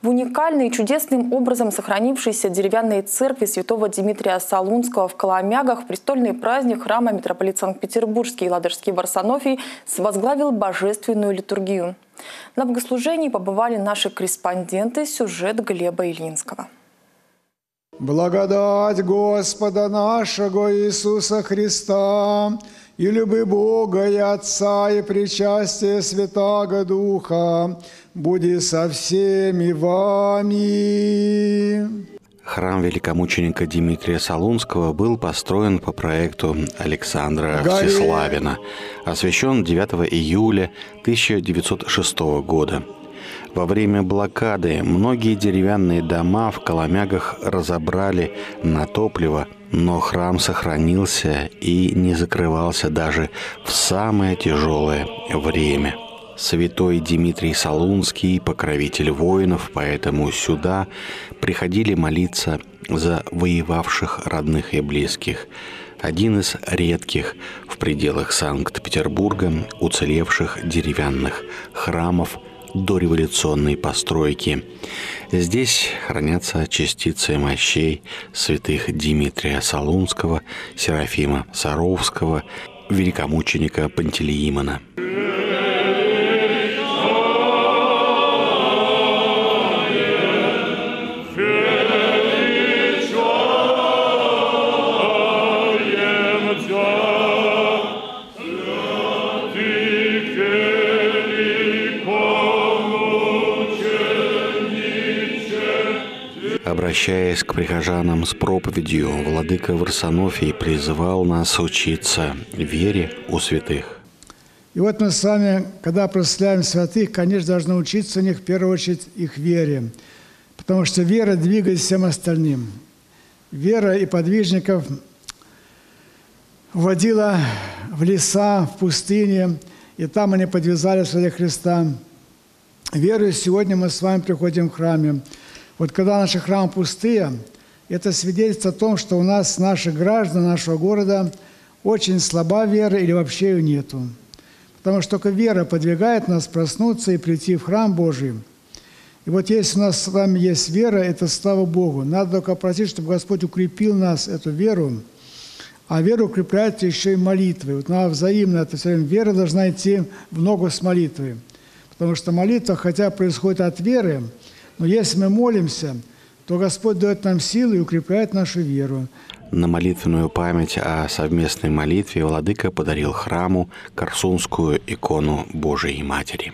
В уникальной и чудесным образом сохранившейся деревянной церкви святого Дмитрия Солунского в Коломягах престольный праздник храма митрополит Санкт-Петербургский и Ладожский Варсонофий возглавил божественную литургию. На богослужении побывали наши корреспонденты. Сюжет Глеба Ильинского. Благодать Господа нашего Иисуса Христа и любы Бога и Отца и причастие Святаго Духа будет со всеми вами. Храм великомученика Дмитрия Солунского был построен по проекту Александра Горе. Всеславина, освящен 9 июля 1906 года. Во время блокады многие деревянные дома в Коломягах разобрали на топливо, но храм сохранился и не закрывался даже в самое тяжелое время. Святой Дмитрий Солунский, покровитель воинов, поэтому сюда приходили молиться за воевавших родных и близких. Один из редких в пределах Санкт-Петербурга уцелевших деревянных храмов дореволюционной постройки. Здесь хранятся частицы мощей святых Дмитрия Солунского, Серафима Саровского, великомученика Пантелеимона. Обращаясь к прихожанам с проповедью, владыка Варсонофий призывал нас учиться вере у святых. И вот мы с вами, когда прославляем святых, конечно, должны учиться у них в первую очередь их вере, потому что вера двигает всем остальным. Вера и подвижников вводила в леса, в пустыне, и там они подвязались ради Христа. Верою сегодня мы с вами приходим в храме. Вот когда наши храмы пустые, это свидетельство о том, что у нас, наших граждан, нашего города, очень слаба вера или вообще ее нету. Потому что только вера подвигает нас проснуться и прийти в храм Божий. И вот если у нас с вами есть вера, это слава Богу. Надо только просить, чтобы Господь укрепил нас, эту веру. А веру укрепляет еще и молитвой. Вот она взаимно, это все время вера должна идти в ногу с молитвой. Потому что молитва, хотя происходит от веры, но если мы молимся, то Господь дает нам силы и укрепляет нашу веру. На молитвенную память о совместной молитве Владыка подарил храму Корсунскую икону Божией Матери.